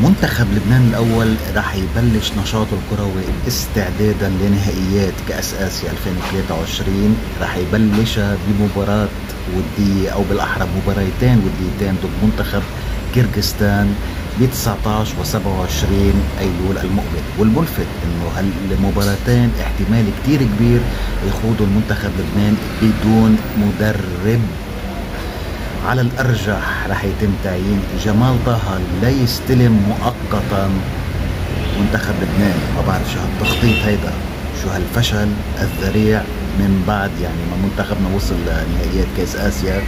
منتخب لبنان الأول راح يبلش نشاطه الكروي استعدادا لنهائيات كأس آسيا 2023 راح يبلشها بمباراة ودية أو بالأحرى مباراتين وديتين ضد منتخب كيرغستان ب 19 و 27 ايلول المقبل. والملفت إنه هالمباراتين احتمال كتير كبير يخوضوا المنتخب لبنان بدون مدرب على الأرجح رح يتم تعيين جمال طه ليستلم مؤقتا. منتخب لبنان ما بعرف شو هالتخطيط هيدا. شو هالفشل الذريع من بعد يعني ما منتخبنا وصل لنهائيات كأس آسيا؟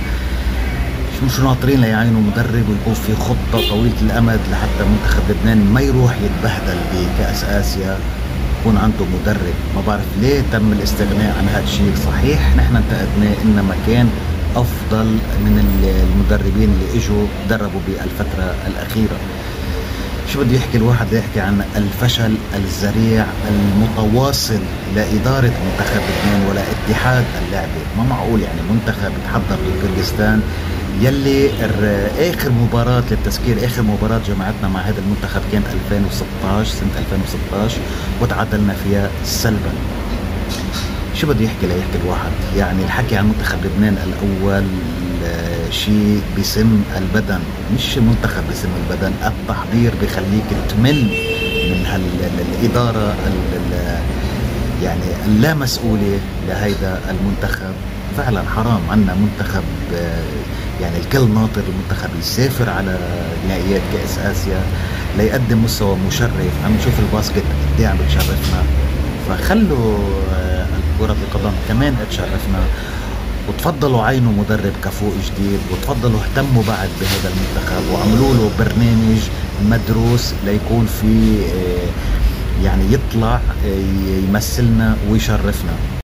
شو شو ناطرين ليعينوا مدرب ويكون في خطة طويلة الأمد لحتى منتخب لبنان ما يروح يتبهدل بكأس آسيا؟ يكون عنده مدرب. ما بعرف ليه تم الاستغناء عن هذا الشيء. صحيح نحن انتقدناه إنما كان أفضل من المدربين اللي إجوا دربوا بالفترة الأخيرة. شو بده يحكي الواحد؟ يحكي عن الفشل الذريع المتواصل لإدارة منتخب لبنان ولا اتحاد اللعبة. ما معقول يعني منتخب يتحضر بكرغستان يلي آخر مباراة للتذكير آخر مباراة جمعتنا مع هذا المنتخب كان 2016 سنة 2016 وتعادلنا فيها سلبا. شو بده يحكي ليحكي الواحد؟ يعني الحكي عن منتخب لبنان الأول شيء بسم البدن. مش المنتخب بسم البدن التحضير بخليك تمل من هالاداره يعني اللامسؤوله لهيدا المنتخب. فعلا حرام عنا منتخب يعني الكل ناطر المنتخب يسافر على نهائيات كأس آسيا ليقدم مستوى مشرف. عم نشوف الباسكت قد إيه عم بتشرفنا. فخلوا كرة القدم كمان تشرفنا وتفضلوا عينوا مدرب كفو جديد وتفضلوا اهتموا بعد بهذا المنتخب. وعملوا له برنامج مدروس ليكون في يعني يطلع يمثلنا ويشرفنا.